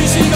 music